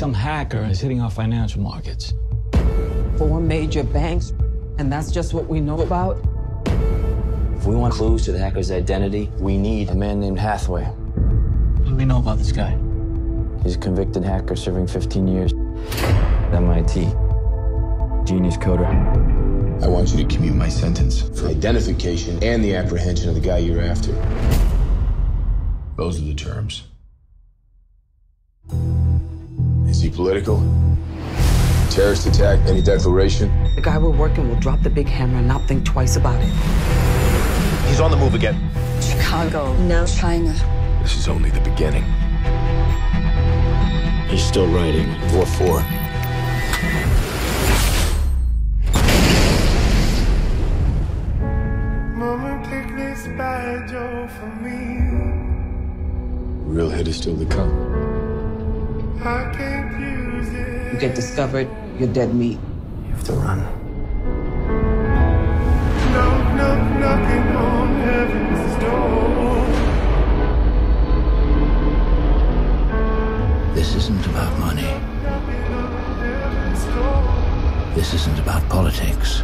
hacker is hitting our financial markets. Four major banks, and that's just what we know about? If we want clues to the hacker's identity, we need a man named Hathaway. What do we know about this guy? He's a convicted hacker serving 15 years at MIT. Genius coder. I want you to commute my sentence for identification and the apprehension of the guy you're after. Those are the terms. He political? Terrorist attack? Any declaration? The guy we're working will drop the big hammer and not think twice about it. He's on the move again. Chicago, now China. This is only the beginning. He's still writing. What for? Real hit is still to come. You get discovered, you're dead meat. You have to run. Knock, knock, knocking on heaven's door. This isn't about money. Knocking on heaven's door. This isn't about politics.